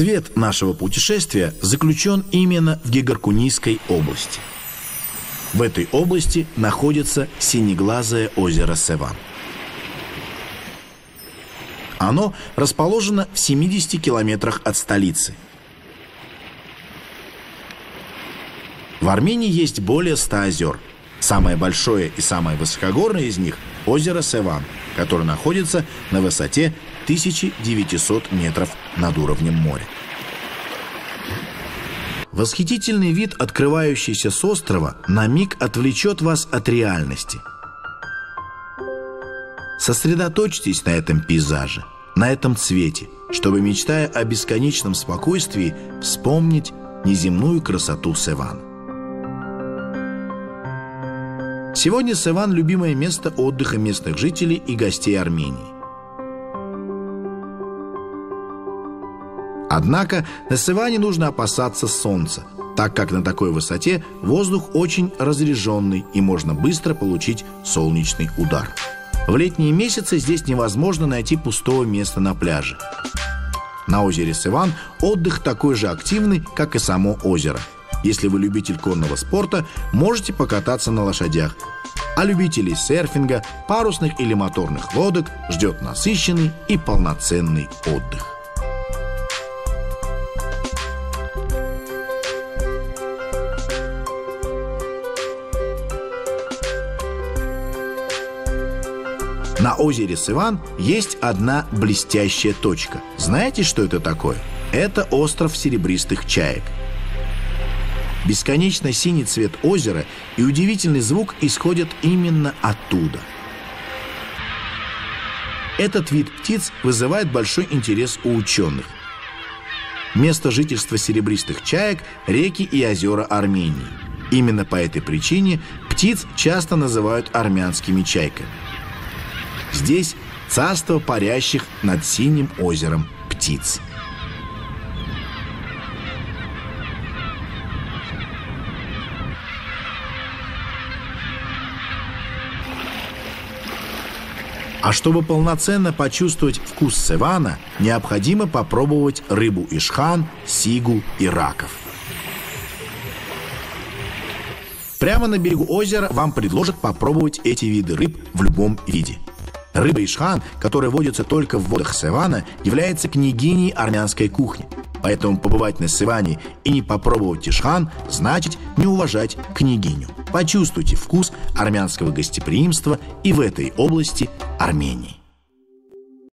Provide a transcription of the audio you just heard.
Цвет нашего путешествия заключен именно в Гигаркунийской области. В этой области находится синеглазое озеро Севан. Оно расположено в 70 километрах от столицы. В Армении есть более 100 озер. Самое большое и самое высокогорное из них – озеро Севан, которое находится на высоте 1900 метров над уровнем моря. Восхитительный вид, открывающийся с острова, на миг отвлечет вас от реальности. Сосредоточьтесь на этом пейзаже, на этом цвете, чтобы, мечтая о бесконечном спокойствии, вспомнить неземную красоту Севана. Сегодня Севан – любимое место отдыха местных жителей и гостей Армении. Однако на Севане нужно опасаться солнца, так как на такой высоте воздух очень разреженный и можно быстро получить солнечный удар. В летние месяцы здесь невозможно найти пустого места на пляже. На озере Севан отдых такой же активный, как и само озеро. Если вы любитель конного спорта, можете покататься на лошадях. А любителей серфинга, парусных или моторных лодок ждет насыщенный и полноценный отдых. На озере Сыван есть одна блестящая точка. Знаете, что это такое? Это остров серебристых чаек. Бесконечно синий цвет озера и удивительный звук исходят именно оттуда. Этот вид птиц вызывает большой интерес у ученых. Место жительства серебристых чаек – реки и озера Армении. Именно по этой причине птиц часто называют армянскими чайками. Здесь царство парящих над синим озером птиц. А чтобы полноценно почувствовать вкус севана, необходимо попробовать рыбу ишхан, сигу и раков. Прямо на берегу озера вам предложат попробовать эти виды рыб в любом виде – Рыба ишхан, которая водится только в водах Севана, является княгиней армянской кухни. Поэтому побывать на Севане и не попробовать ишхан значит не уважать княгиню. Почувствуйте вкус армянского гостеприимства и в этой области Армении.